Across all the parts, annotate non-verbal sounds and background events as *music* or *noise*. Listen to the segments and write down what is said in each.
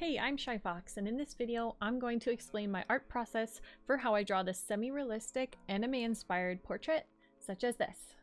Hey, I'm Shyfoxx, and in this video, I'm going to explain my art process for how I draw this semi-realistic, anime-inspired portrait, such as this.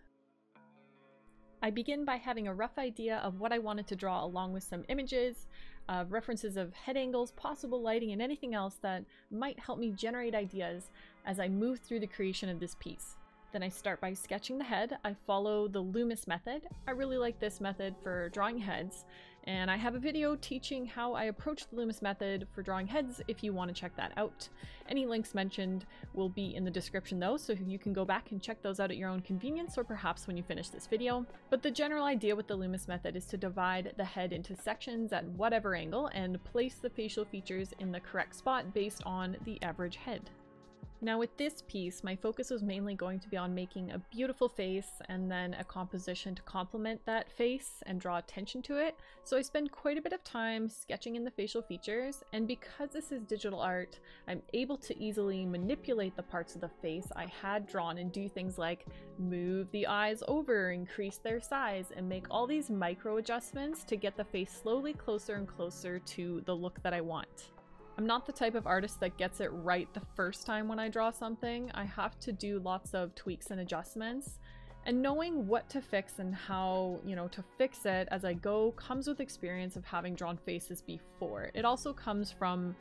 I begin by having a rough idea of what I wanted to draw along with some images, uh, references of head angles, possible lighting, and anything else that might help me generate ideas as I move through the creation of this piece. Then I start by sketching the head. I follow the Loomis method. I really like this method for drawing heads, and I have a video teaching how I approach the Loomis method for drawing heads if you want to check that out. Any links mentioned will be in the description though, so you can go back and check those out at your own convenience or perhaps when you finish this video. But the general idea with the Loomis method is to divide the head into sections at whatever angle and place the facial features in the correct spot based on the average head. Now with this piece, my focus was mainly going to be on making a beautiful face and then a composition to complement that face and draw attention to it. So I spend quite a bit of time sketching in the facial features and because this is digital art, I'm able to easily manipulate the parts of the face I had drawn and do things like move the eyes over, increase their size, and make all these micro adjustments to get the face slowly closer and closer to the look that I want. I'm not the type of artist that gets it right the first time when I draw something. I have to do lots of tweaks and adjustments. And knowing what to fix and how, you know, to fix it as I go comes with experience of having drawn faces before. It also comes from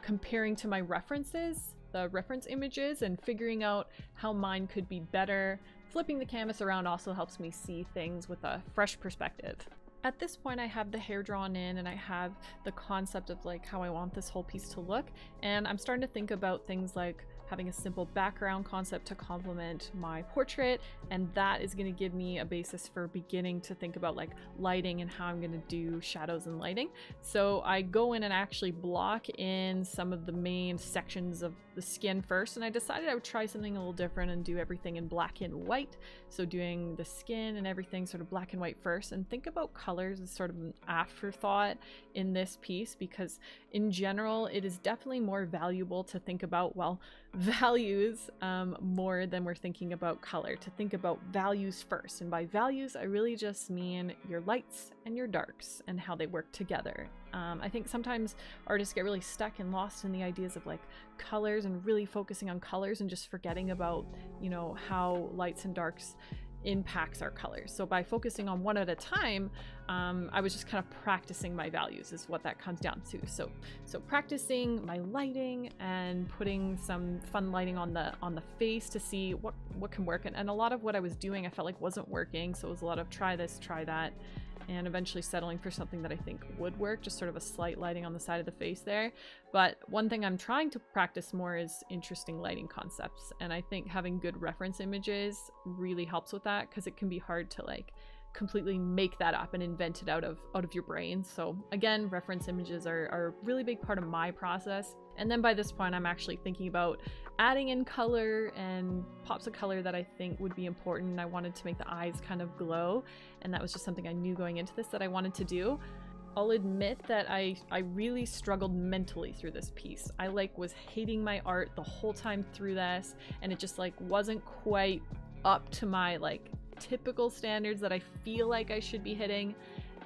comparing to my references, the reference images, and figuring out how mine could be better. Flipping the canvas around also helps me see things with a fresh perspective. At this point I have the hair drawn in and I have the concept of like how I want this whole piece to look. And I'm starting to think about things like having a simple background concept to complement my portrait and that is going to give me a basis for beginning to think about like lighting and how I'm going to do shadows and lighting. So I go in and actually block in some of the main sections of the skin first and I decided I would try something a little different and do everything in black and white. So doing the skin and everything sort of black and white first and think about colors as sort of an afterthought in this piece because in general it is definitely more valuable to think about well values um, more than we're thinking about color, to think about values first. And by values, I really just mean your lights and your darks and how they work together. Um, I think sometimes artists get really stuck and lost in the ideas of like colors and really focusing on colors and just forgetting about, you know, how lights and darks impacts our colors. So by focusing on one at a time, um, I was just kind of practicing my values is what that comes down to. So so practicing my lighting and putting some fun lighting on the on the face to see what what can work. And, and a lot of what I was doing I felt like wasn't working. So it was a lot of try this, try that and eventually settling for something that I think would work, just sort of a slight lighting on the side of the face there. But one thing I'm trying to practice more is interesting lighting concepts, and I think having good reference images really helps with that because it can be hard to like completely make that up and invent it out of out of your brain. So again, reference images are, are a really big part of my process. And then by this point, I'm actually thinking about adding in color and pops of color that I think would be important. I wanted to make the eyes kind of glow, and that was just something I knew going into this that I wanted to do. I'll admit that I, I really struggled mentally through this piece. I like was hating my art the whole time through this, and it just like wasn't quite up to my like typical standards that I feel like I should be hitting.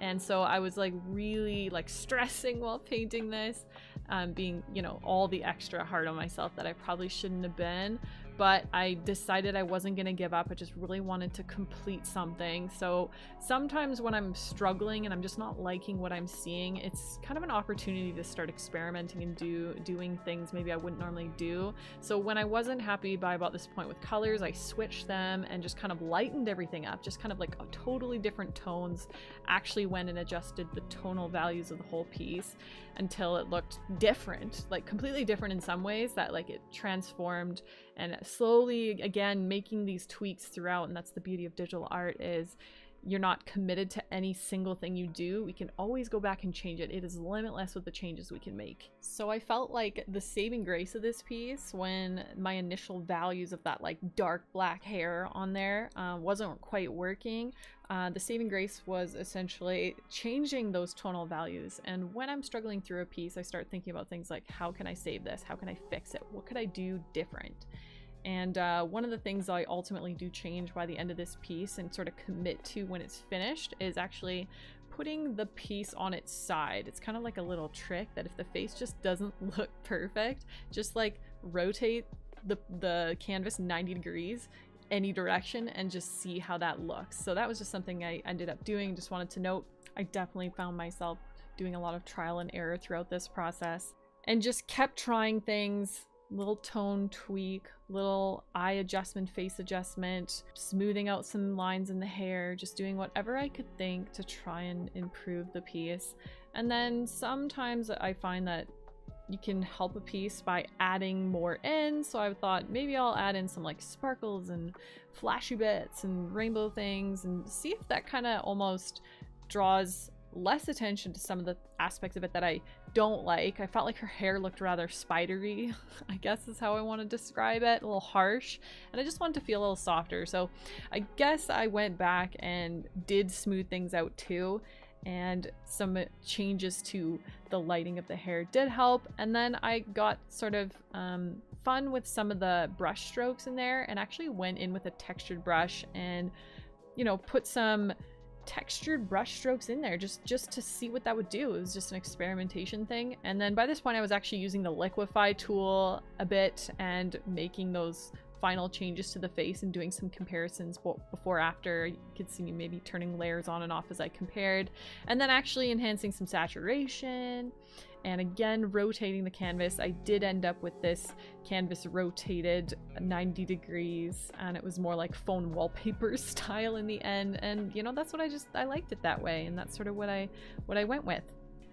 And so I was like really like stressing while painting this, um, being, you know, all the extra hard on myself that I probably shouldn't have been but I decided I wasn't going to give up. I just really wanted to complete something. So sometimes when I'm struggling and I'm just not liking what I'm seeing, it's kind of an opportunity to start experimenting and do doing things maybe I wouldn't normally do. So when I wasn't happy by about this point with colors, I switched them and just kind of lightened everything up, just kind of like uh, totally different tones. Actually went and adjusted the tonal values of the whole piece until it looked different, like completely different in some ways that like it transformed and slowly again making these tweaks throughout and that's the beauty of digital art is you're not committed to any single thing you do, we can always go back and change it. It is limitless with the changes we can make. So I felt like the saving grace of this piece when my initial values of that like dark black hair on there uh, wasn't quite working. Uh, the saving grace was essentially changing those tonal values. And when I'm struggling through a piece, I start thinking about things like, how can I save this? How can I fix it? What could I do different? And uh, one of the things I ultimately do change by the end of this piece and sort of commit to when it's finished is actually putting the piece on its side. It's kind of like a little trick that if the face just doesn't *laughs* look perfect, just like rotate the, the canvas 90 degrees any direction and just see how that looks. So that was just something I ended up doing. Just wanted to note, I definitely found myself doing a lot of trial and error throughout this process and just kept trying things little tone tweak, little eye adjustment, face adjustment, smoothing out some lines in the hair, just doing whatever I could think to try and improve the piece. And then sometimes I find that you can help a piece by adding more in. So I thought maybe I'll add in some like sparkles and flashy bits and rainbow things and see if that kind of almost draws less attention to some of the aspects of it that I don't like. I felt like her hair looked rather spidery, *laughs* I guess is how I want to describe it, a little harsh, and I just wanted to feel a little softer. So I guess I went back and did smooth things out too, and some changes to the lighting of the hair did help. And then I got sort of um, fun with some of the brush strokes in there and actually went in with a textured brush and, you know, put some textured brush strokes in there just just to see what that would do. It was just an experimentation thing. And then by this point I was actually using the liquify tool a bit and making those final changes to the face and doing some comparisons before after. You could see me maybe turning layers on and off as I compared. And then actually enhancing some saturation and again rotating the canvas. I did end up with this canvas rotated 90 degrees and it was more like phone wallpaper *laughs* style in the end and you know that's what I just I liked it that way and that's sort of what I what I went with.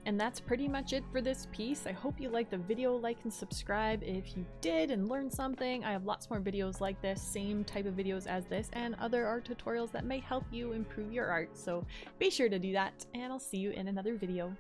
And that's pretty much it for this piece. I hope you liked the video, like and subscribe if you did and learned something. I have lots more videos like this, same type of videos as this, and other art tutorials that may help you improve your art. So be sure to do that, and I'll see you in another video.